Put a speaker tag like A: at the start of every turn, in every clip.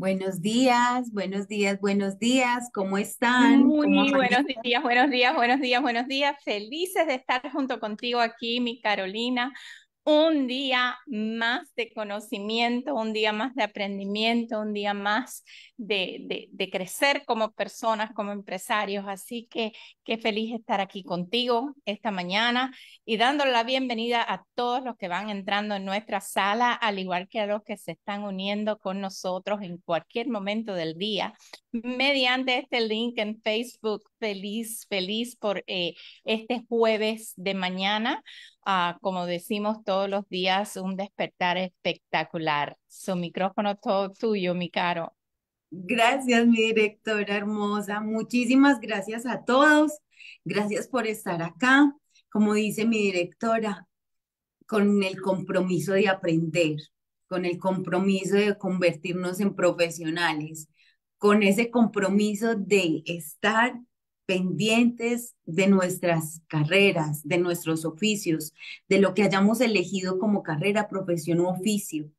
A: Buenos días, buenos días, buenos días. ¿Cómo están?
B: Muy
A: ¿Cómo
B: buenos días, buenos días, buenos días, buenos días. Felices de estar junto contigo aquí, mi Carolina. Un día más de conocimiento, un día más de aprendimiento, un día más de, de, crecer como personas, como empresarios. Así que qué feliz estar aquí contigo esta mañana y dándole la bienvenida a todos los que van entrando en nuestra sala, al igual que a los que se están uniendo con nosotros en cualquier momento del día mediante este link en Facebook. Feliz, feliz por eh, este jueves de mañana. Uh, como decimos todos los días, un despertar espectacular. Su micrófono todo tuyo, mi caro.
A: Gracias, mi directora hermosa. Muchísimas gracias a todos. Gracias por estar acá. Como dice mi directora, con el compromiso de aprender, con el compromiso de convertirnos en profesionales, con ese compromiso de estar pendientes de nuestras carreras, de nuestros oficios, de lo que hayamos elegido como carrera, profesión u oficio.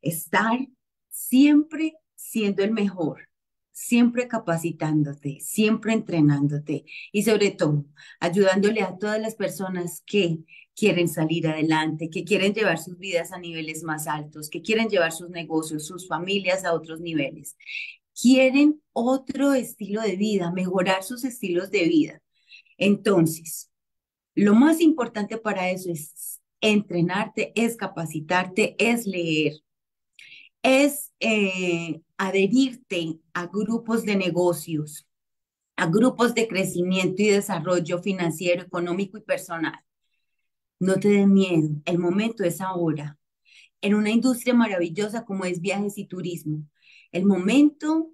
A: Estar siempre siendo el mejor, siempre capacitándote, siempre entrenándote y sobre todo ayudándole a todas las personas que quieren salir adelante, que quieren llevar sus vidas a niveles más altos, que quieren llevar sus negocios, sus familias a otros niveles quieren otro estilo de vida, mejorar sus estilos de vida. Entonces, lo más importante para eso es entrenarte, es capacitarte, es leer, es eh, adherirte a grupos de negocios, a grupos de crecimiento y desarrollo financiero, económico y personal. No te den miedo, el momento es ahora. En una industria maravillosa como es viajes y turismo, el momento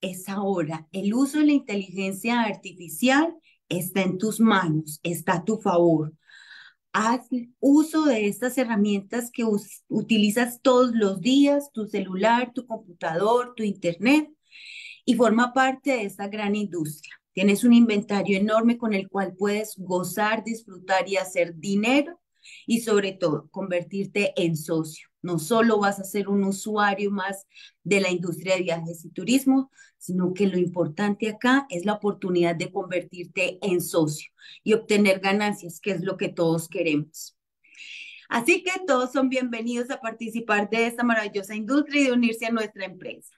A: es ahora. El uso de la inteligencia artificial está en tus manos, está a tu favor. Haz uso de estas herramientas que utilizas todos los días, tu celular, tu computador, tu internet, y forma parte de esta gran industria. Tienes un inventario enorme con el cual puedes gozar, disfrutar y hacer dinero y sobre todo convertirte en socio. No solo vas a ser un usuario más de la industria de viajes y turismo, sino que lo importante acá es la oportunidad de convertirte en socio y obtener ganancias, que es lo que todos queremos. Así que todos son bienvenidos a participar de esta maravillosa industria y de unirse a nuestra empresa.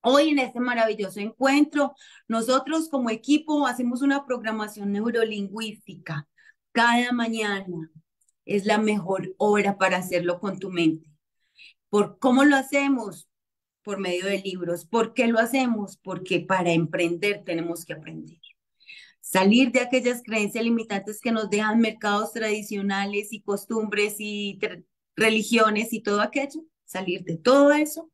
A: Hoy en este maravilloso encuentro, nosotros como equipo hacemos una programación neurolingüística cada mañana es la mejor hora para hacerlo con tu mente. ¿Por cómo lo hacemos? Por medio de libros. ¿Por qué lo hacemos? Porque para emprender tenemos que aprender. Salir de aquellas creencias limitantes que nos dejan mercados tradicionales y costumbres y religiones y todo aquello. Salir de todo eso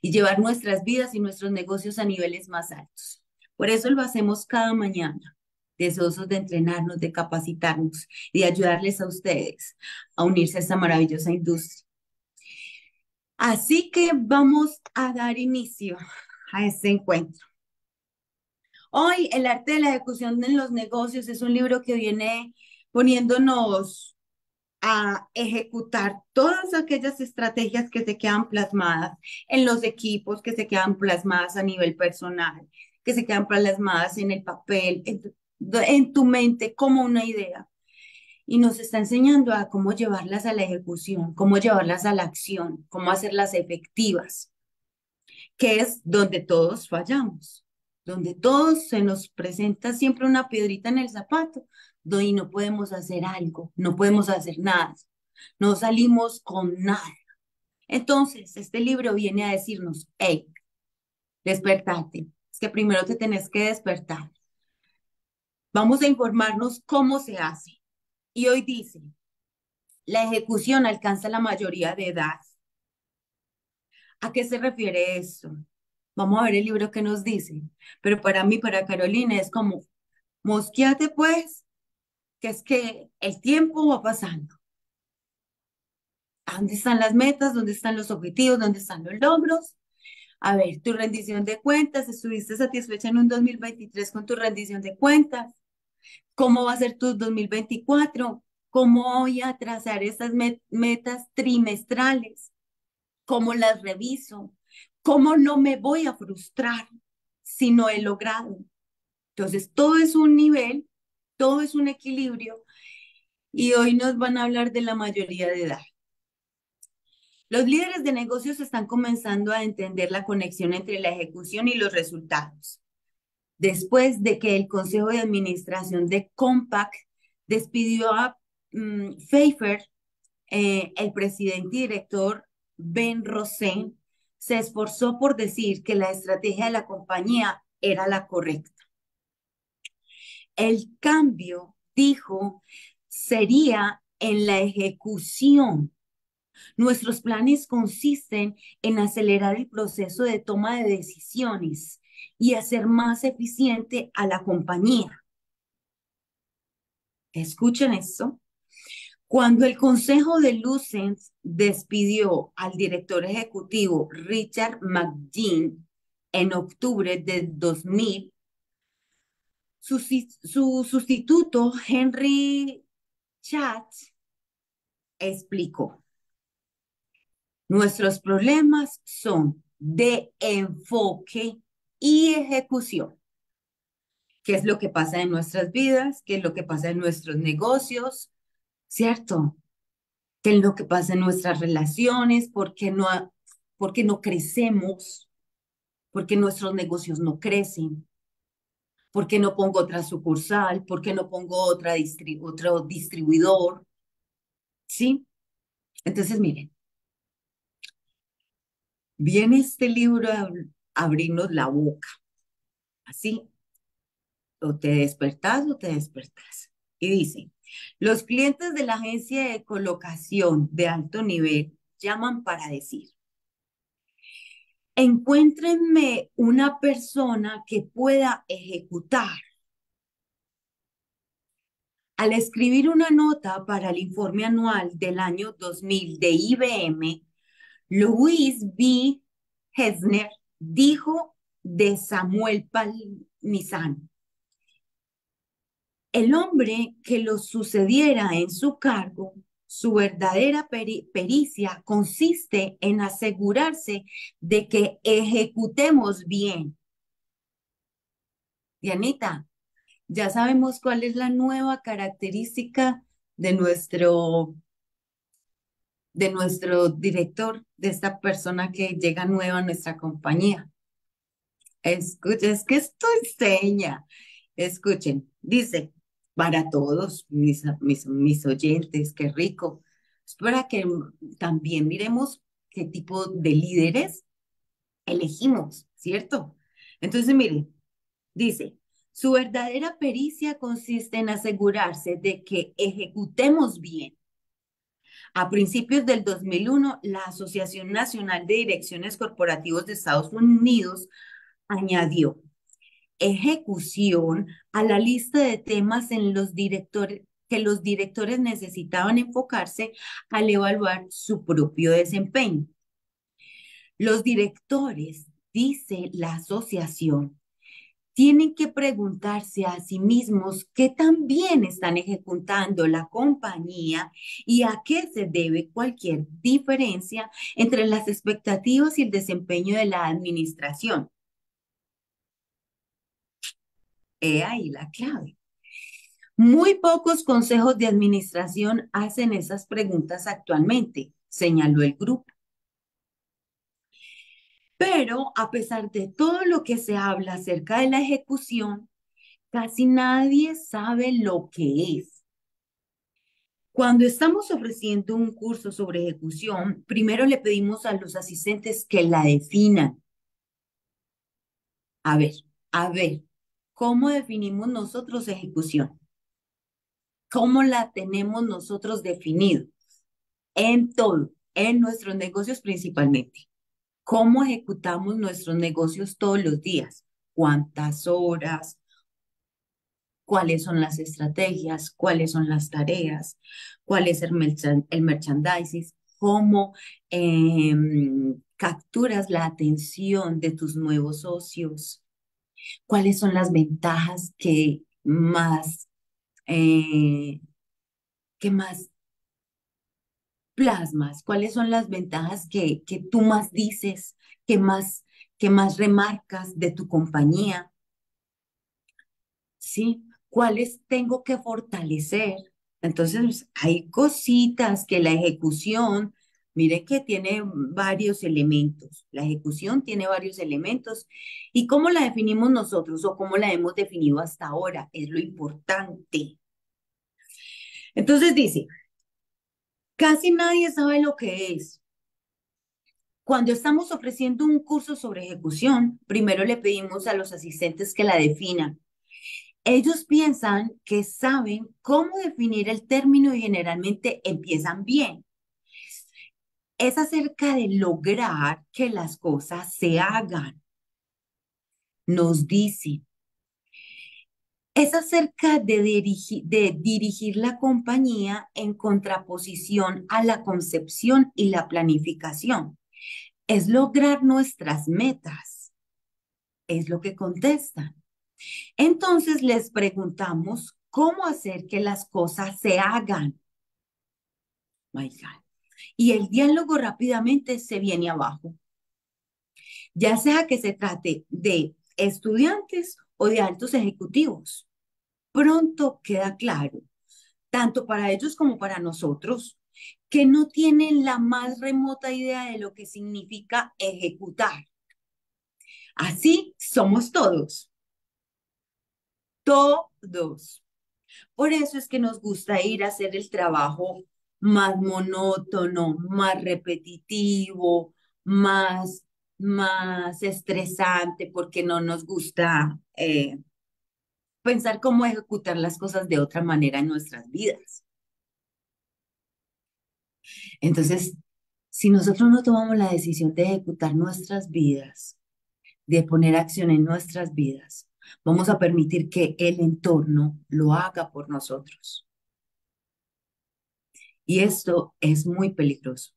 A: y llevar nuestras vidas y nuestros negocios a niveles más altos. Por eso lo hacemos cada mañana deseosos de entrenarnos, de capacitarnos y de ayudarles a ustedes a unirse a esta maravillosa industria. Así que vamos a dar inicio a este encuentro. Hoy, El arte de la ejecución en los negocios es un libro que viene poniéndonos a ejecutar todas aquellas estrategias que se quedan plasmadas en los equipos, que se quedan plasmadas a nivel personal, que se quedan plasmadas en el papel, en en tu mente como una idea. Y nos está enseñando a cómo llevarlas a la ejecución, cómo llevarlas a la acción, cómo hacerlas efectivas, que es donde todos fallamos, donde todos se nos presenta siempre una piedrita en el zapato, donde no podemos hacer algo, no podemos hacer nada, no salimos con nada. Entonces, este libro viene a decirnos, hey, despertate, es que primero te tenés que despertar Vamos a informarnos cómo se hace. Y hoy dice, la ejecución alcanza la mayoría de edad. ¿A qué se refiere eso? Vamos a ver el libro que nos dice. Pero para mí, para Carolina, es como, mosqueate pues, que es que el tiempo va pasando. ¿Dónde están las metas? ¿Dónde están los objetivos? ¿Dónde están los logros? A ver, tu rendición de cuentas, ¿estuviste satisfecha en un 2023 con tu rendición de cuentas? ¿Cómo va a ser tu 2024? ¿Cómo voy a trazar esas metas trimestrales? ¿Cómo las reviso? ¿Cómo no me voy a frustrar si no he logrado? Entonces, todo es un nivel, todo es un equilibrio y hoy nos van a hablar de la mayoría de edad. Los líderes de negocios están comenzando a entender la conexión entre la ejecución y los resultados. Después de que el Consejo de Administración de Compaq despidió a um, Pfeiffer, eh, el presidente y director Ben Rosen se esforzó por decir que la estrategia de la compañía era la correcta. El cambio, dijo, sería en la ejecución. Nuestros planes consisten en acelerar el proceso de toma de decisiones y hacer más eficiente a la compañía. Escuchen esto. Cuando el Consejo de Lucent despidió al director ejecutivo Richard McGinn en octubre de 2000, su, su sustituto Henry Chat explicó, nuestros problemas son de enfoque y ejecución. ¿Qué es lo que pasa en nuestras vidas? ¿Qué es lo que pasa en nuestros negocios? ¿Cierto? ¿Qué es lo que pasa en nuestras relaciones? ¿Por qué no, por no crecemos? ¿Por qué nuestros negocios no crecen? ¿Por qué no pongo otra sucursal? ¿Por qué no pongo otra otro distribuidor? ¿Sí? Entonces, miren, viene este libro abrirnos la boca. Así, o te despertás o te despertás. Y dice, los clientes de la agencia de colocación de alto nivel llaman para decir, encuéntrenme una persona que pueda ejecutar. Al escribir una nota para el informe anual del año 2000 de IBM, Luis B. Hesner dijo de Samuel Palmisán, el hombre que lo sucediera en su cargo, su verdadera pericia consiste en asegurarse de que ejecutemos bien. Dianita, ya sabemos cuál es la nueva característica de nuestro de nuestro director, de esta persona que llega nueva a nuestra compañía. Escuchen, es que esto enseña. Escuchen, dice, para todos mis, mis, oyentes, qué rico. Es para que también miremos qué tipo de líderes elegimos, ¿cierto? Entonces, miren, dice, su verdadera pericia consiste en asegurarse de que ejecutemos bien. A principios del 2001, la Asociación Nacional de Direcciones Corporativos de Estados Unidos añadió ejecución a la lista de temas en los directores que los directores necesitaban enfocarse al evaluar su propio desempeño. Los directores, dice la asociación, tienen que preguntarse a sí mismos qué tan bien están ejecutando la compañía y a qué se debe cualquier diferencia entre las expectativas y el desempeño de la administración. He ahí la clave. Muy pocos consejos de administración hacen esas preguntas actualmente, señaló el grupo. Pero a pesar de todo lo que se habla acerca de la ejecución, casi nadie sabe lo que es. Cuando estamos ofreciendo un curso sobre ejecución, primero le pedimos a los asistentes que la definan. A ver, a ver, ¿Cómo definimos nosotros ejecución? ¿Cómo la tenemos nosotros definido? En todo, en nuestros negocios principalmente. ¿Cómo ejecutamos nuestros negocios todos los días? ¿Cuántas horas? ¿Cuáles son las estrategias? ¿Cuáles son las tareas? ¿Cuál es el, merchandising? ¿Cómo em, capturas la atención de tus nuevos socios? cuáles son las ventajas que más, eh, que más plasmas, cuáles son las ventajas que, que tú más dices ¿Qué más, qué más remarcas de tu compañía? ¿Sí? ¿Cuáles tengo que fortalecer? Entonces, hay cositas que la ejecución, mire que tiene varios elementos. La ejecución tiene varios elementos. ¿Y cómo la definimos nosotros o cómo la hemos definido hasta ahora? Es lo importante. Entonces dice, casi nadie sabe lo que es. Cuando estamos ofreciendo un curso sobre ejecución, primero le pedimos a los asistentes que la definan. Ellos piensan que saben cómo definir el término y generalmente empiezan bien. Es acerca de lograr que las cosas se hagan. Nos dicen, es acerca de dirigir, la compañía en contraposición a la concepción y la planificación. Es lograr nuestras metas. Es lo que contestan. Entonces les preguntamos cómo hacer que las cosas se hagan. My Y el diálogo rápidamente se viene abajo. Ya sea que se trate de estudiantes o de altos ejecutivos. Pronto queda claro, tanto para ellos como para nosotros, que no tienen la más remota idea de lo que significa ejecutar. Así somos todos. Todos. Por eso es que nos gusta ir a hacer el trabajo más monótono, más repetitivo, más más estresante porque no nos gusta eh, pensar cómo ejecutar las cosas de otra manera en nuestras vidas. Entonces, si nosotros no tomamos la decisión de ejecutar nuestras vidas, de poner acción en nuestras vidas, vamos a permitir que el entorno lo haga por nosotros. Y esto es muy peligroso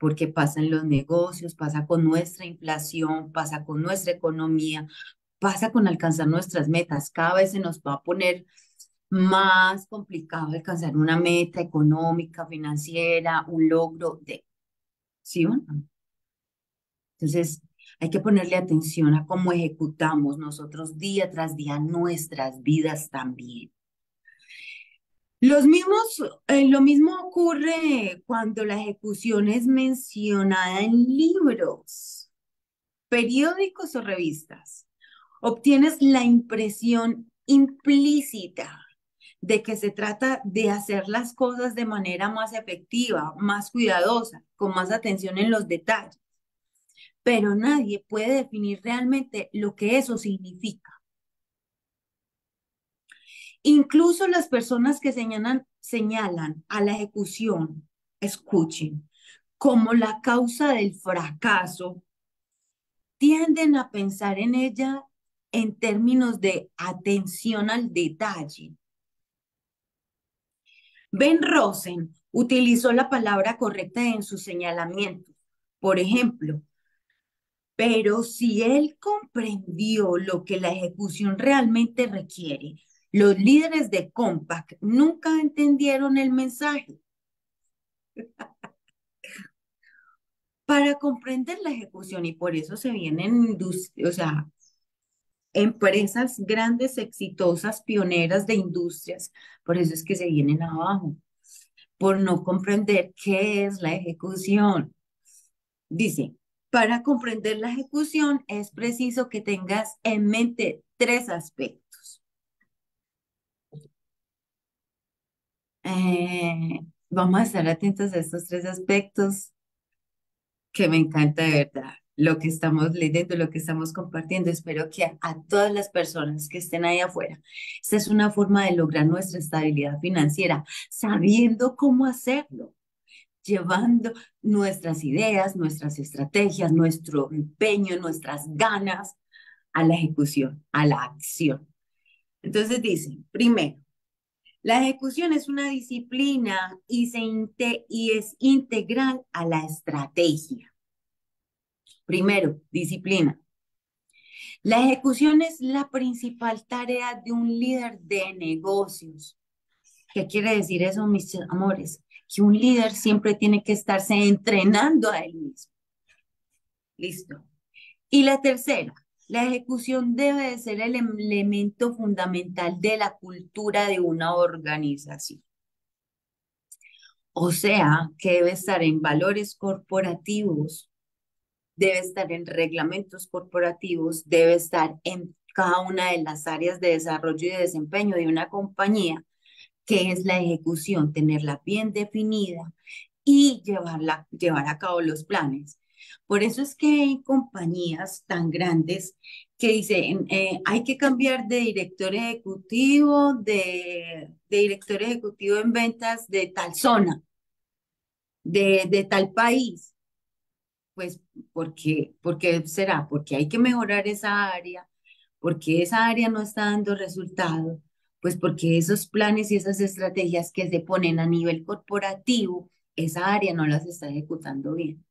A: porque pasa en los negocios, pasa con nuestra inflación, pasa con nuestra economía, pasa con alcanzar nuestras metas. Cada vez se nos va a poner más complicado alcanzar una meta económica, financiera, un logro de... ¿Sí o no? Entonces, hay que ponerle atención a cómo ejecutamos nosotros día tras día nuestras vidas también. Los mismos, eh, lo mismo ocurre cuando la ejecución es mencionada en libros, periódicos o revistas. Obtienes la impresión implícita de que se trata de hacer las cosas de manera más efectiva, más cuidadosa, con más atención en los detalles. Pero nadie puede definir realmente lo que eso significa. Incluso las personas que señalan, señalan a la ejecución, escuchen, como la causa del fracaso, tienden a pensar en ella en términos de atención al detalle. Ben Rosen utilizó la palabra correcta en su señalamiento. Por ejemplo, pero si él comprendió lo que la ejecución realmente requiere, los líderes de Compaq nunca entendieron el mensaje. Para comprender la ejecución, y por eso se vienen, o empresas grandes, exitosas, pioneras de industrias, por eso es que se vienen abajo, por no comprender qué es la ejecución. Dice, para comprender la ejecución es preciso que tengas en mente tres aspectos. Eh, vamos a estar atentos a estos tres aspectos que me encanta de verdad, lo que estamos leyendo, lo que estamos compartiendo. Espero que a, todas las personas que estén ahí afuera, esta es una forma de lograr nuestra estabilidad financiera, sabiendo cómo hacerlo llevando nuestras ideas, nuestras estrategias, nuestro empeño, nuestras ganas a la ejecución, a la acción. Entonces dice, primero, la ejecución es una disciplina y, es integral a la estrategia. Primero, disciplina. La ejecución es la principal tarea de un líder de negocios. ¿Qué quiere decir eso, mis amores? Que un líder siempre tiene que estarse entrenando a él mismo. Listo. Y la tercera, la ejecución debe de ser el elemento fundamental de la cultura de una organización. O sea, que debe estar en valores corporativos, debe estar en reglamentos corporativos, debe estar en cada una de las áreas de desarrollo y de desempeño de una compañía, que es la ejecución, tenerla bien definida y llevarla, llevar a cabo los planes. Por eso es que hay compañías tan grandes que dicen, eh, hay que cambiar de director ejecutivo, de, director ejecutivo en ventas de tal zona, de, de tal país. Pues, ¿por qué? ¿por qué será? Porque hay que mejorar esa área, porque esa área no está dando resultado, pues porque esos planes y esas estrategias que se ponen a nivel corporativo, esa área no las está ejecutando bien.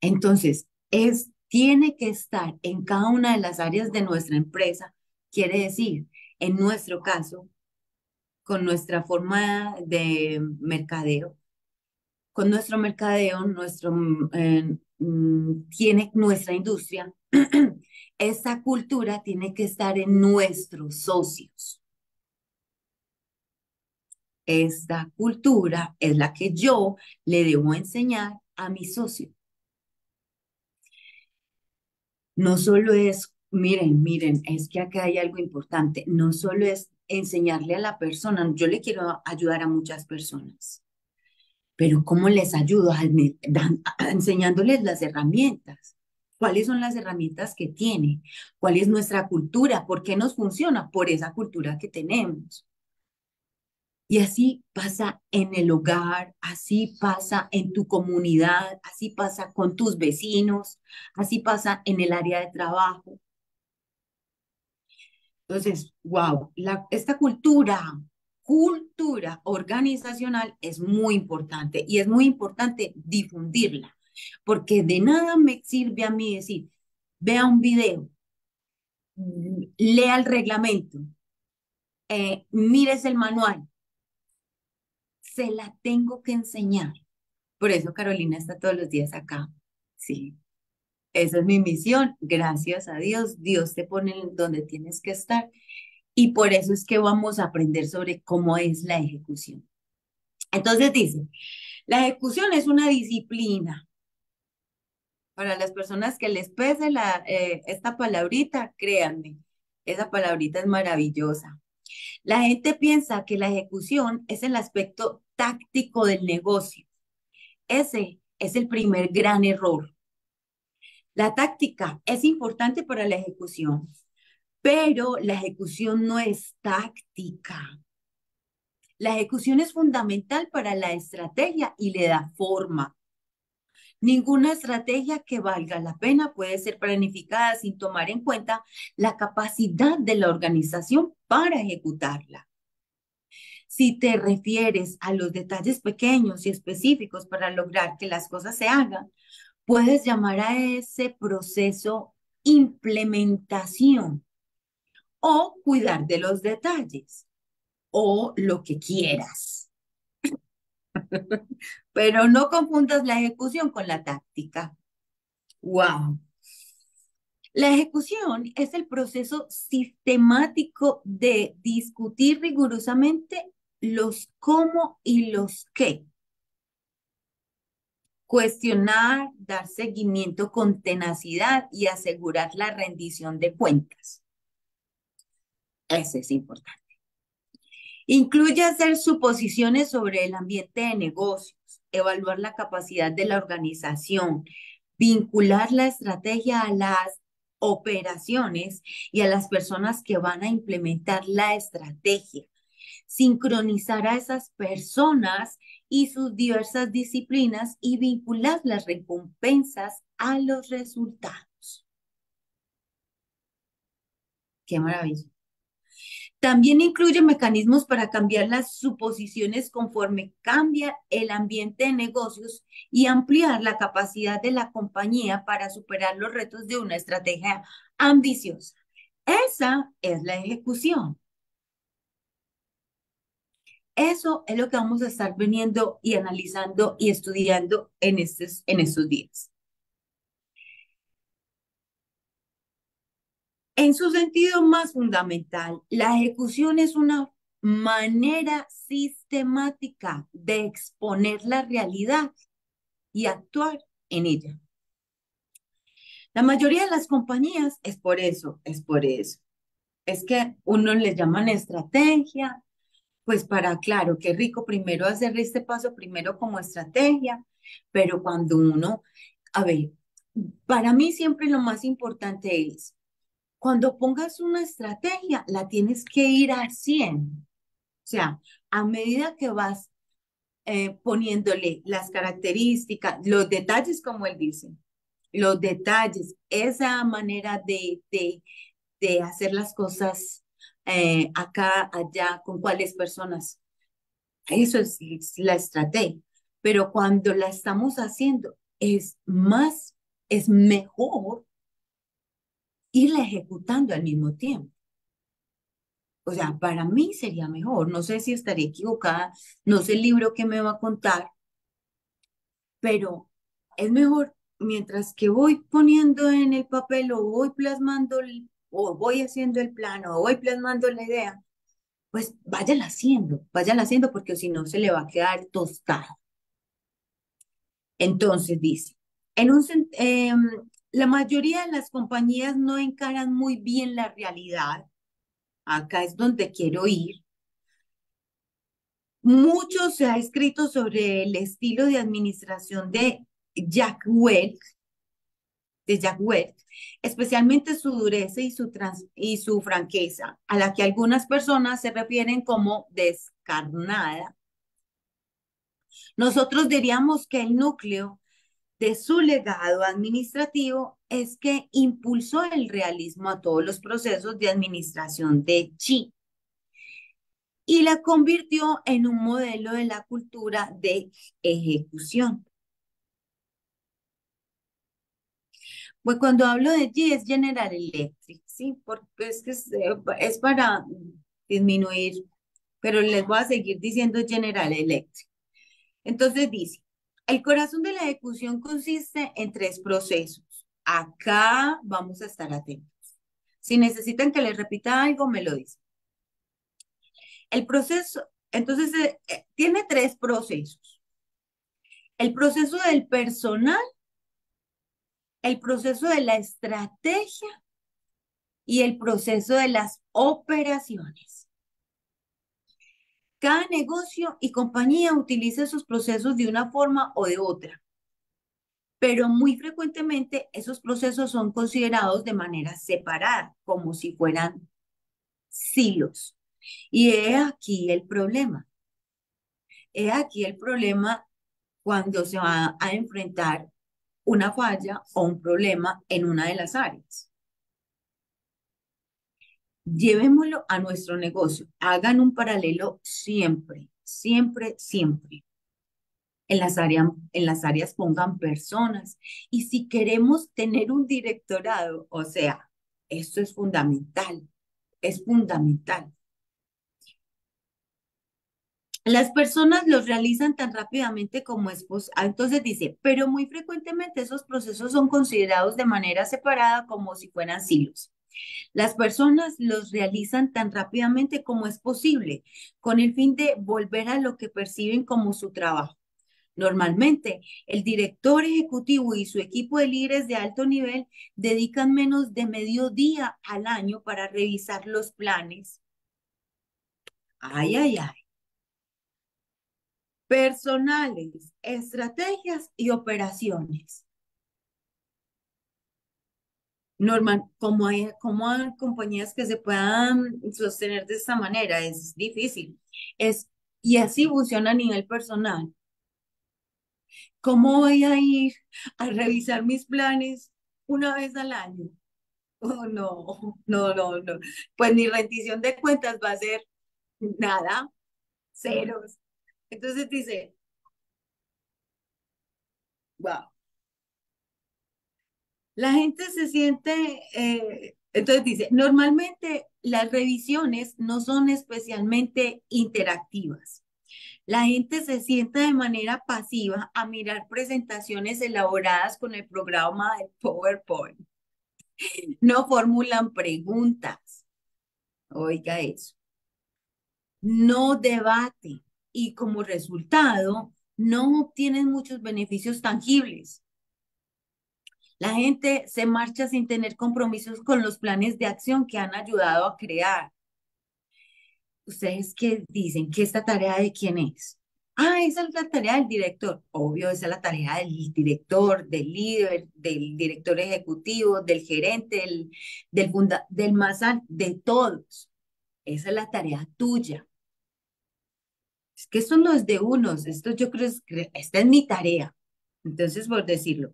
A: Entonces, es, tiene que estar en cada una de las áreas de nuestra empresa. Quiere decir, en nuestro caso, con nuestra forma de mercadeo, con nuestro mercadeo, nuestro, eh, mm, tiene nuestra industria, esa cultura tiene que estar en nuestros socios. Esta cultura es la que yo le debo enseñar a mi socio no solo es, miren, miren, es que acá hay algo importante, no solo es enseñarle a la persona, yo le quiero ayudar a muchas personas, pero ¿cómo les ayudo? enseñándoles las herramientas. ¿Cuáles son las herramientas que tiene? ¿Cuál es nuestra cultura? ¿Por qué nos funciona? Por esa cultura que tenemos. Y así pasa en el hogar, así pasa en tu comunidad, así pasa con tus vecinos, así pasa en el área de trabajo. Entonces, wow, esta cultura, cultura organizacional es muy importante y es muy importante difundirla, porque de nada me sirve a mí decir, vea un video, lea el reglamento, eh, mires el manual, se la tengo que enseñar. Por eso Carolina está todos los días acá. Sí. Esa es mi misión. Gracias a Dios. Dios te pone donde tienes que estar. Y por eso es que vamos a aprender sobre cómo es la ejecución. Entonces dice, la ejecución es una disciplina. Para las personas que les pese la, eh, esta palabrita, créanme, esa palabrita es maravillosa. La gente piensa que la ejecución es el aspecto táctico del negocio. Ese es el primer gran error. La táctica es importante para la ejecución, pero la ejecución no es táctica. La ejecución es fundamental para la estrategia y le da forma. Ninguna estrategia que valga la pena puede ser planificada sin tomar en cuenta la capacidad de la organización para ejecutarla. Si te refieres a los detalles pequeños y específicos para lograr que las cosas se hagan, puedes llamar a ese proceso implementación o cuidar de los detalles o lo que quieras. Pero no confundas la ejecución con la táctica. Wow. La ejecución es el proceso sistemático de discutir rigurosamente los cómo y los qué. Cuestionar, dar seguimiento con tenacidad y asegurar la rendición de cuentas. Ese es importante. Incluye hacer suposiciones sobre el ambiente de negocios, evaluar la capacidad de la organización, vincular la estrategia a las operaciones y a las personas que van a implementar la estrategia, sincronizar a esas personas y sus diversas disciplinas y vincular las recompensas a los resultados. Qué maravilla. También incluye mecanismos para cambiar las suposiciones conforme cambia el ambiente de negocios y ampliar la capacidad de la compañía para superar los retos de una estrategia ambiciosa. Esa es la ejecución. Eso es lo que vamos a estar viniendo y analizando y estudiando en estos, en estos días. En su sentido más fundamental, la ejecución es una manera sistemática de exponer la realidad y actuar en ella. La mayoría de las compañías es por eso, es por eso. Es que uno le llaman estrategia, pues para, claro, qué rico primero hacer este paso primero como estrategia, pero cuando uno, a ver, para mí siempre lo más importante es, cuando pongas una estrategia, la tienes que ir haciendo. O sea, a medida que vas eh, poniéndole las características, los detalles, como él dice, los detalles, esa manera de, de, de hacer las cosas eh, acá, allá, con cuáles personas. Eso es, la estrategia. Pero cuando la estamos haciendo, es más, es mejor irla ejecutando al mismo tiempo. O sea, para mí sería mejor. No sé si estaré equivocada, no sé el libro que me va a contar, pero es mejor mientras que voy poniendo en el papel o voy plasmando o voy haciendo el plano o voy plasmando la idea, pues váyala haciendo, váyala haciendo porque si no se le va a quedar tostado. Entonces dice, en un, em, la mayoría de las compañías no encaran muy bien la realidad. Acá es donde quiero ir. Mucho se ha escrito sobre el estilo de administración de Jack Welch, de Jack especialmente su dureza y su, y su franqueza, a la que algunas personas se refieren como descarnada. Nosotros diríamos que el núcleo de su legado administrativo es que impulsó el realismo a todos los procesos de administración de Chi y la convirtió en un modelo de la cultura de ejecución. Pues cuando hablo de G es General Electric, ¿sí? Porque es que es, es para disminuir, pero les voy a seguir diciendo General Electric. Entonces dice, el corazón de la ejecución consiste en tres procesos. Acá vamos a estar atentos. Si necesitan que les repita algo, me lo dicen. El proceso, entonces, eh, eh, tiene tres procesos. El proceso del personal, el proceso de la estrategia y el proceso de las operaciones. Cada negocio y compañía utiliza sus procesos de una forma o de otra, pero muy frecuentemente esos procesos son considerados de manera separada, como si fueran silos. Y he aquí el problema. He aquí el problema cuando se va a enfrentar una falla o un problema en una de las áreas. Llevémoslo a nuestro negocio. Hagan un paralelo siempre, siempre, siempre. En las, áreas, en las áreas pongan personas. Y si queremos tener un directorado, o sea, esto es fundamental, es fundamental. Las personas los realizan tan rápidamente como es posible. Ah, entonces dice, pero muy frecuentemente esos procesos son considerados de manera separada como si fueran silos. Las personas los realizan tan rápidamente como es posible, con el fin de volver a lo que perciben como su trabajo. Normalmente, el director ejecutivo y su equipo de líderes de alto nivel dedican menos de medio día al año para revisar los planes. Ay, ay, ay personales, estrategias y operaciones. Normal, como hay, hay compañías que se puedan sostener de esta manera, es difícil. Es, y así funciona a nivel personal. ¿Cómo voy a ir a revisar mis planes una vez al año? Oh, no, no, no, no. Pues mi rendición de cuentas va a ser nada, ceros. Entonces dice, wow. La gente se siente, eh, entonces dice, normalmente las revisiones no son especialmente interactivas. La gente se sienta de manera pasiva a mirar presentaciones elaboradas con el programa de PowerPoint. no formulan preguntas. Oiga eso. No debaten y como resultado no obtienen muchos beneficios tangibles. La gente se marcha sin tener compromisos con los planes de acción que han ayudado a crear. ¿Ustedes qué dicen? ¿Que esta tarea de quién es? Ah, esa es la tarea del director. Obvio, esa es la tarea del director, del líder, del director ejecutivo, del gerente, del, del, del más de todos. Esa es la tarea tuya. Es que esto no es de unos, esto yo creo que esta es mi tarea. Entonces, por decirlo,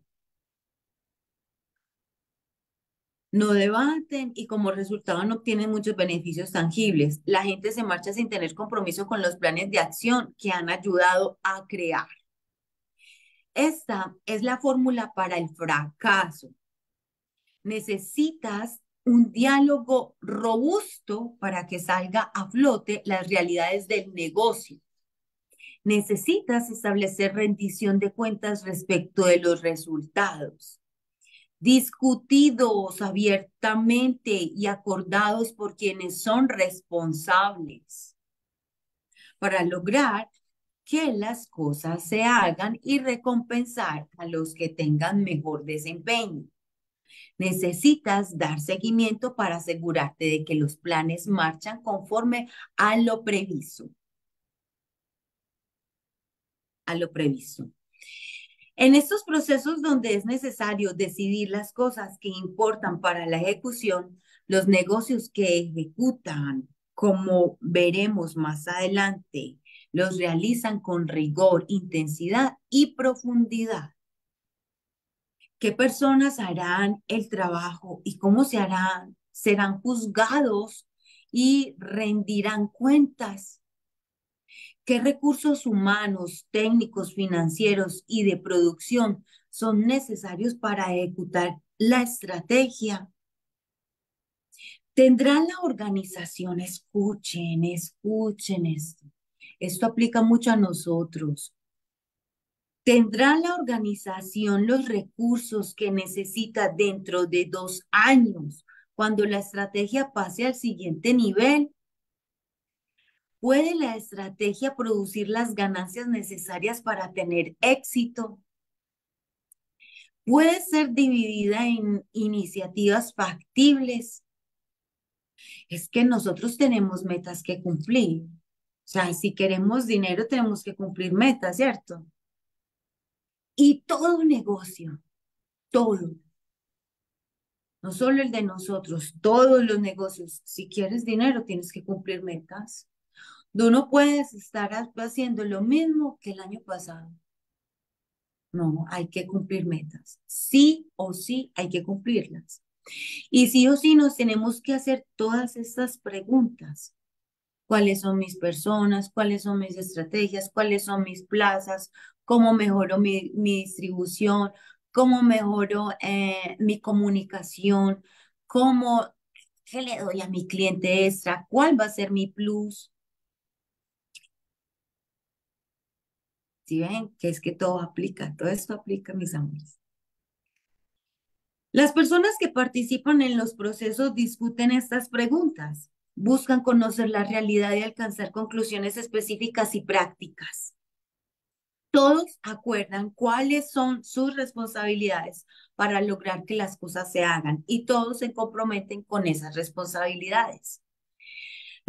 A: no debaten y como resultado no obtienen muchos beneficios tangibles. La gente se marcha sin tener compromiso con los planes de acción que han ayudado a crear. Esta es la fórmula para el fracaso. Necesitas un diálogo robusto para que salga a flote las realidades del negocio. Necesitas establecer rendición de cuentas respecto de los resultados discutidos abiertamente y acordados por quienes son responsables para lograr que las cosas se hagan y recompensar a los que tengan mejor desempeño. Necesitas dar seguimiento para asegurarte de que los planes marchan conforme a lo previsto. A lo previsto. En estos procesos donde es necesario decidir las cosas que importan para la ejecución, los negocios que ejecutan, como veremos más adelante, los realizan con rigor, intensidad y profundidad. ¿Qué personas harán el trabajo y cómo se harán? Serán juzgados y rendirán cuentas ¿Qué recursos humanos, técnicos, financieros y de producción son necesarios para ejecutar la estrategia? ¿Tendrá la organización, escuchen, escuchen esto. Esto aplica mucho a nosotros. ¿Tendrá la organización los recursos que necesita dentro de dos años cuando la estrategia pase al siguiente nivel? ¿Puede la estrategia producir las ganancias necesarias para tener éxito? ¿Puede ser dividida en iniciativas factibles? Es que nosotros tenemos metas que cumplir. O sea, si queremos dinero, tenemos que cumplir metas, ¿cierto? Y todo negocio, todo, no solo el de nosotros, todos los negocios, si quieres dinero, tienes que cumplir metas. Tú no puedes estar haciendo lo mismo que el año pasado. No, hay que cumplir metas. Sí o sí hay que cumplirlas. Y sí o sí nos tenemos que hacer todas estas preguntas. ¿Cuáles son mis personas? ¿Cuáles son mis estrategias? ¿Cuáles son mis plazas? ¿Cómo mejoro mi, distribución? ¿Cómo mejoro eh, mi comunicación? ¿Cómo, qué le doy a mi cliente extra? ¿Cuál va a ser mi plus? Si ven que es que todo aplica, todo esto aplica, mis amores. Las personas que participan en los procesos discuten estas preguntas, buscan conocer la realidad y alcanzar conclusiones específicas y prácticas. Todos acuerdan cuáles son sus responsabilidades para lograr que las cosas se hagan y todos se comprometen con esas responsabilidades.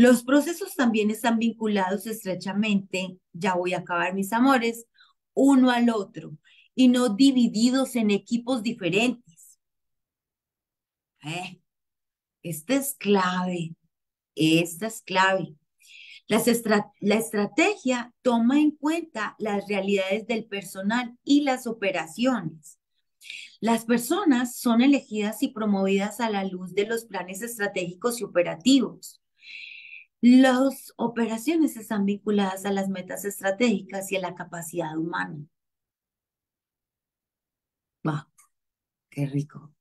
A: Los procesos también están vinculados estrechamente, ya voy a acabar mis amores, uno al otro y no divididos en equipos diferentes. Eh, esta es clave, esta es clave. la estrategia toma en cuenta las realidades del personal y las operaciones. Las personas son elegidas y promovidas a la luz de los planes estratégicos y operativos. Las operaciones están vinculadas a las metas estratégicas y a la capacidad humana. ¡Wow! ¡Qué rico!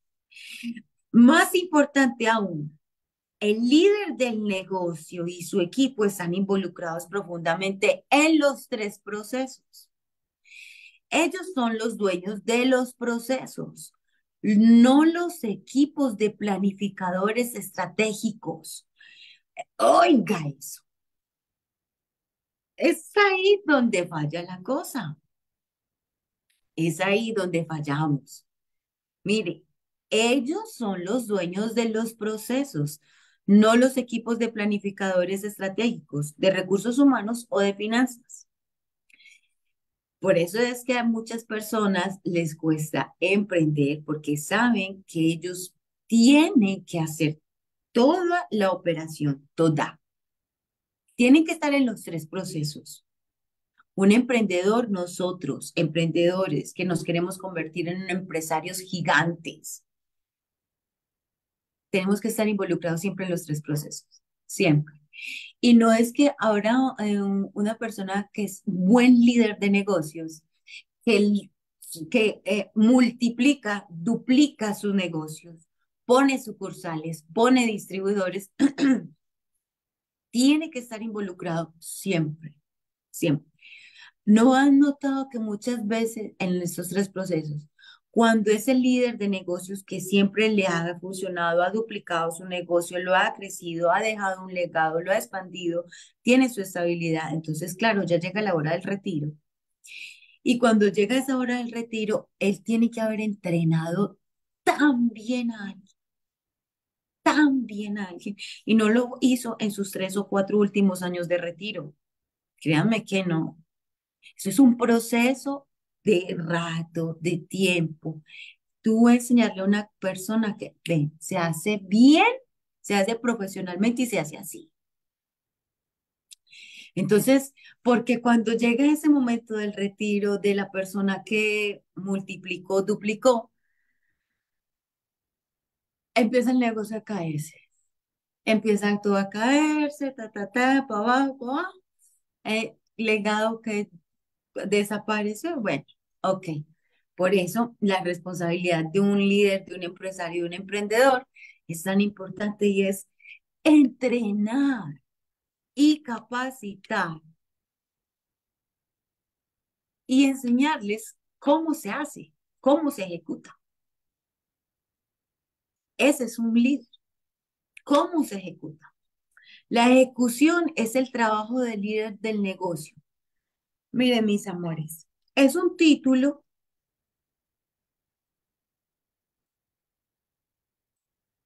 A: Más importante aún, el líder del negocio y su equipo están involucrados profundamente en los tres procesos. Ellos son los dueños de los procesos. no los equipos de planificadores estratégicos. Oiga eso. Es ahí donde falla la cosa. Es ahí donde fallamos. Mire, ellos son los dueños de los procesos, no los equipos de planificadores estratégicos, de recursos humanos o de finanzas. Por eso es que a muchas personas les cuesta emprender porque saben que ellos tienen que hacer toda la operación, toda. Tienen que estar en los tres procesos. Un emprendedor, nosotros, emprendedores que nos queremos convertir en empresarios gigantes, tenemos que estar involucrados siempre en los tres procesos, siempre. Y no es que ahora eh, una persona que es buen líder de negocios, que, que eh, multiplica, duplica sus negocios, pone sucursales, pone distribuidores, tiene que estar involucrado siempre, siempre. ¿No han notado que muchas veces en estos tres procesos, cuando es el líder de negocios que siempre le ha funcionado, ha duplicado su negocio, lo ha crecido, ha dejado un legado, lo ha expandido, tiene su estabilidad, entonces, claro, ya llega la hora del retiro. Y cuando llega esa hora del retiro, él tiene que haber entrenado tan bien a alguien, tan bien alguien, y no lo hizo en sus tres o cuatro últimos años de retiro. Créanme que no. Eso es un proceso de rato, de tiempo. Tú enseñarle a una persona que ven, se hace bien, se hace profesionalmente y se hace así. Entonces, porque cuando llega ese momento del retiro de la persona que multiplicó, duplicó, empieza el negocio a caerse. Empieza todo a caerse, ta, ta, ta, para abajo, eh, legado que desapareció. Bueno, ok. Por eso la responsabilidad de un líder, de un empresario, de un emprendedor es tan importante y es entrenar y capacitar y enseñarles cómo se hace, cómo se ejecuta. Ese es un líder. ¿Cómo se ejecuta? La ejecución es el trabajo del líder del negocio. Miren, mis amores, es un título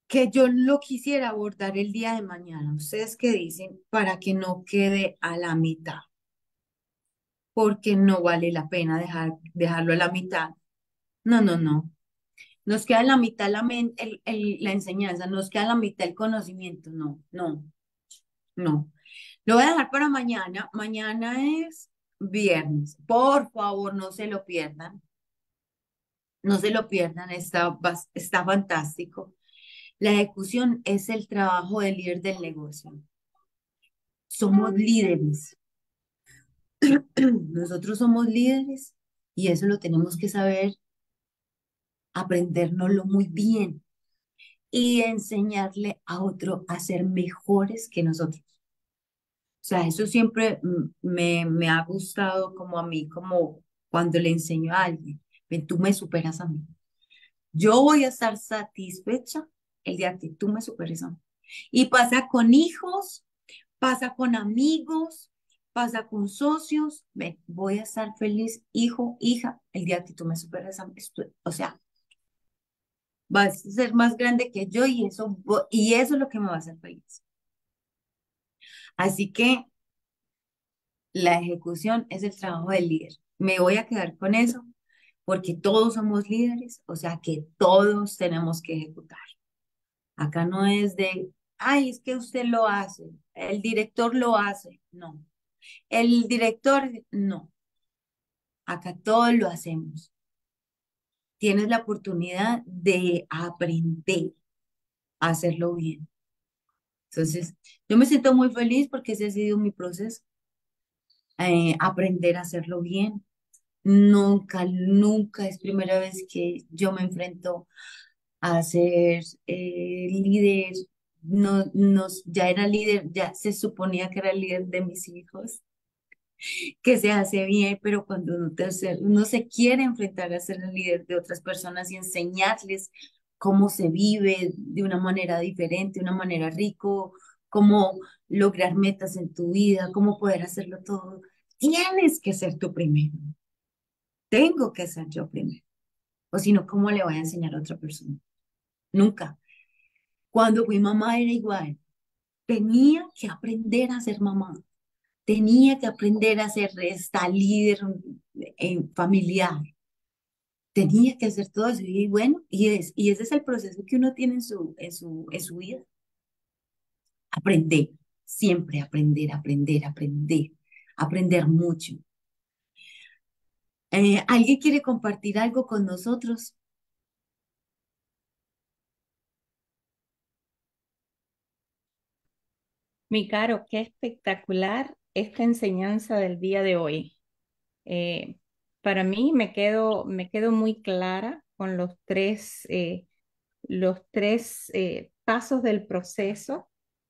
A: que yo lo quisiera abordar el día de mañana. ¿Ustedes qué dicen? Para que no quede a la mitad. Porque no vale la pena dejar, dejarlo a la mitad. No, no, no. Nos queda la mitad la, la enseñanza, nos queda la mitad el conocimiento. No, no, no. Lo voy a dejar para mañana. Mañana es viernes. Por favor, no se lo pierdan. No se lo pierdan, está, está fantástico. La ejecución es el trabajo del líder del negocio. Somos líderes. Nosotros somos líderes y eso lo tenemos que saber, aprendérnoslo muy bien y enseñarle a otro a ser mejores que nosotros. O sea, eso siempre me, me ha gustado como a mí, como cuando le enseño a alguien, ven, tú me superas a mí. Yo voy a estar satisfecha el día que tú me superes a mí. Y pasa con hijos, pasa con amigos, pasa con socios. Ven, voy a estar feliz, hijo, hija, el día que tú me superes a mí. O sea, vas a ser más grande que yo y eso, y eso es lo que me va a hacer feliz. Así que la ejecución es el trabajo del líder. Me voy a quedar con eso porque todos somos líderes, o sea que todos tenemos que ejecutar. Acá no es de, ay, es que usted lo hace, el director lo hace, no. El director, no. Acá todos lo hacemos. Tienes la oportunidad de aprender a hacerlo bien. Entonces, yo me siento muy feliz porque ese ha sido mi proceso. Eh, aprender a hacerlo bien. Nunca, nunca es primera vez que yo me enfrento a ser eh, líder. No, no, ya era líder, ya se suponía que era líder de mis hijos. que se hace bien, pero cuando uno, te- uno se quiere enfrentar a ser el líder de otras personas y enseñarles cómo se vive de una manera diferente, una manera rico, cómo lograr metas en tu vida, cómo poder hacerlo todo, tienes que ser tú primero. Tengo que ser yo primero. O si no, ¿cómo le voy a enseñar a otra persona? Nunca. Cuando fui mamá era igual. Tenía que aprender a ser mamá. Tenía que aprender a ser esta líder en familiar. Tenía que hacer todo eso. Y bueno, y, es, y ese es el proceso que uno tiene en su, en su, en su vida. Aprender, siempre aprender, aprender, aprender, aprender mucho. Eh, ¿Alguien quiere compartir algo con nosotros?
B: Mi caro, qué espectacular esta enseñanza del día de hoy. Eh, para mí me quedo, me quedo muy clara con los tres, eh, los tres eh, pasos del proceso,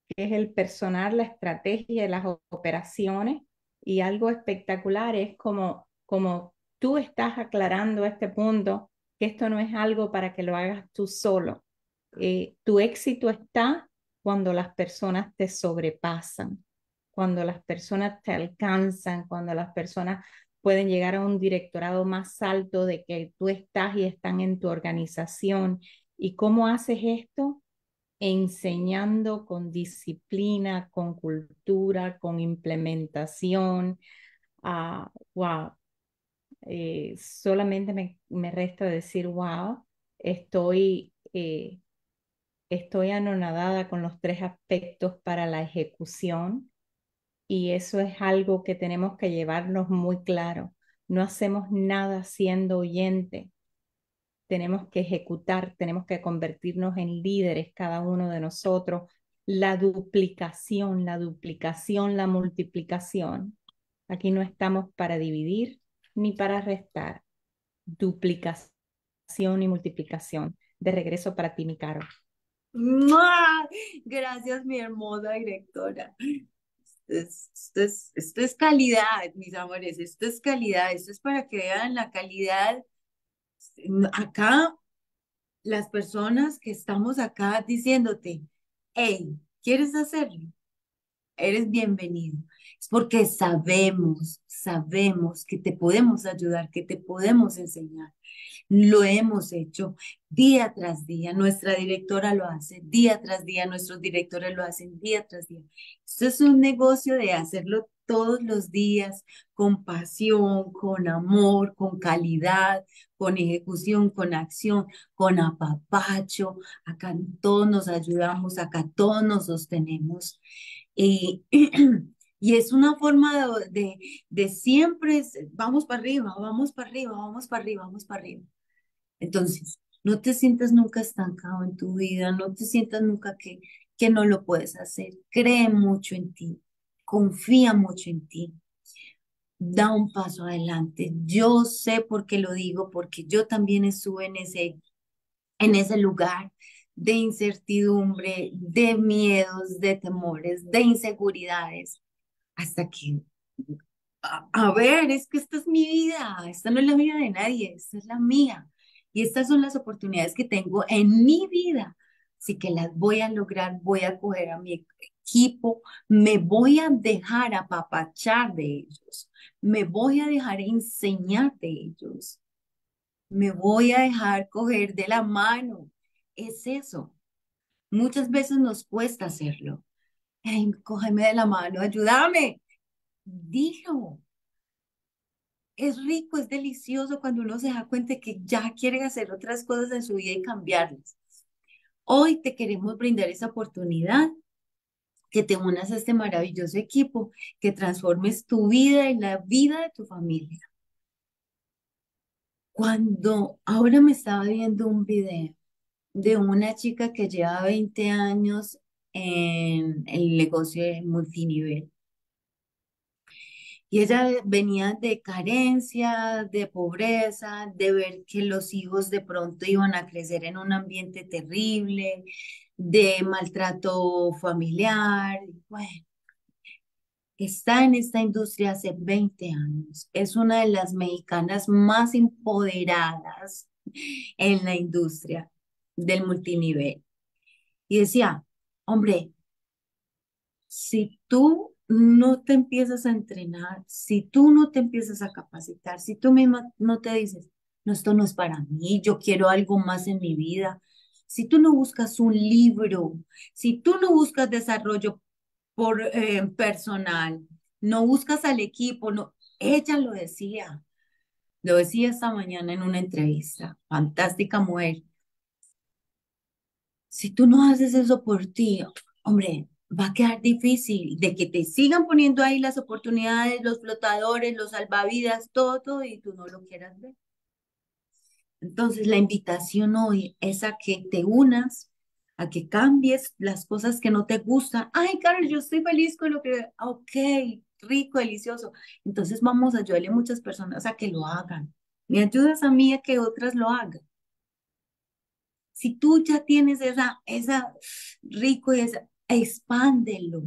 B: que es el personal, la estrategia y las operaciones. Y algo espectacular es como, como tú estás aclarando este punto, que esto no es algo para que lo hagas tú solo. tu éxito está cuando las personas te sobrepasan, cuando las personas te alcanzan, cuando las personas pueden llegar a un directorado más alto de que tú estás y están en tu organización. ¿Y cómo haces esto? Enseñando con disciplina, con cultura, con implementación. Uh, wow. Eh, solamente me, me, resta decir, wow, estoy, eh, estoy anonadada con los tres aspectos para la ejecución y eso es algo que tenemos que llevarnos muy claro. No hacemos nada siendo oyente. Tenemos que ejecutar, tenemos que convertirnos en líderes cada uno de nosotros. La duplicación, la duplicación, la multiplicación. Aquí no estamos para dividir ni para restar. Duplicación y multiplicación. De regreso para ti, mi caro.
A: Gracias, mi hermosa directora esto es, esto es calidad, mis amores, esto es calidad, esto es para que vean la calidad. Acá, las personas que estamos acá diciéndote, hey, ¿quieres hacerlo? Eres bienvenido. Es porque sabemos, sabemos que te podemos ayudar, que te podemos enseñar. Lo hemos hecho día tras día. Nuestra directora lo hace día tras día. Nuestros directores lo hacen día tras día. Esto es un negocio de hacerlo todos los días con pasión, con amor, con calidad, con ejecución, con acción, con apapacho. Acá todos nos ayudamos, acá todos nos sostenemos. Y, y es una forma de, de, siempre, vamos para arriba, vamos para arriba, vamos para arriba, vamos para arriba. Entonces, no te sientas nunca estancado en tu vida, no te sientas nunca que, que no lo puedes hacer. Cree mucho en ti, confía mucho en ti. Da un paso adelante. Yo sé por qué lo digo, porque yo también estuve en ese, en ese lugar de incertidumbre, de miedos, de temores, de inseguridades, hasta que, a, ver, es que esta es mi vida, esta no es la vida de nadie, esta es la mía. Y estas son las oportunidades que tengo en mi vida. Así que las voy a lograr, voy a coger a mi equipo, me voy a dejar apapachar de ellos, me voy a dejar enseñar de ellos, me voy a dejar coger de la mano. Es eso. Muchas veces nos cuesta hacerlo. Ay, cógeme de la mano, ayúdame. Dilo, es rico, es delicioso cuando uno se da cuenta que ya quieren hacer otras cosas en su vida y cambiarlas. Hoy te queremos brindar esa oportunidad, que te unas a este maravilloso equipo, que transformes tu vida y la vida de tu familia. Cuando ahora me estaba viendo un video de una chica que lleva 20 años en el negocio de multinivel y ella venía de carencia, de pobreza, de ver que los hijos de pronto iban a crecer en un ambiente terrible, de maltrato familiar. Bueno, está en esta industria hace 20 años. Es una de las mexicanas más empoderadas en la industria del multinivel. Y decía, hombre, si tú no te empiezas a entrenar, si tú no te empiezas a capacitar, si tú misma no te dices, no, esto no es para mí, yo quiero algo más en mi vida, si tú no buscas un libro, si tú no buscas desarrollo por eh, personal, no buscas al equipo, no, ella lo decía, lo decía esta mañana en una entrevista, fantástica mujer. Si tú no haces eso por ti, hombre, va a quedar difícil de que te sigan poniendo ahí las oportunidades, los flotadores, los salvavidas, todo, y tú no lo quieras ver. Entonces, la invitación hoy es a que te unas, a que cambies las cosas que no te gustan. Ay, Carol, yo estoy feliz con lo que, ok, rico, delicioso. Entonces vamos a ayudarle a muchas personas a que lo hagan. Me ayudas a mí a que otras lo hagan. Si tú ya tienes esa, esa rico y esa, expándelo.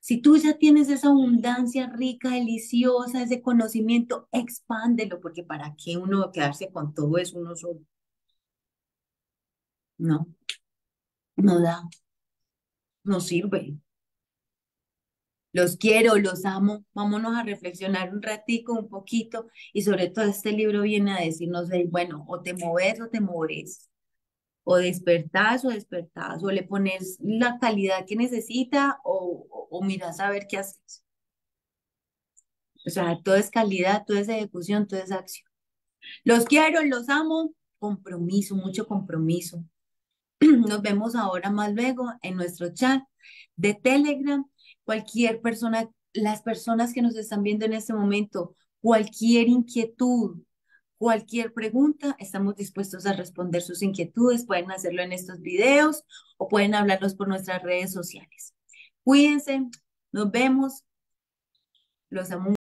A: Si tú ya tienes esa abundancia rica, deliciosa, ese conocimiento, expándelo, porque ¿para qué uno quedarse con todo eso uno solo? No, no da, no sirve. Los quiero, los amo. Vámonos a reflexionar un ratico, un poquito, y sobre todo este libro viene a decirnos, bueno, o te moves o te moves o despertás o despertás, o le pones la calidad que necesita o, o, a ver qué haces. O sea, todo es calidad, todo es ejecución, todo es acción. Los quiero, los amo, compromiso, mucho compromiso. Nos vemos ahora más luego en nuestro chat de Telegram. Cualquier persona, las personas que nos están viendo en este momento, cualquier inquietud, cualquier pregunta, estamos dispuestos a responder sus inquietudes. Pueden hacerlo en estos videos o pueden hablarlos por nuestras redes sociales. Cuídense, nos vemos. Los amo.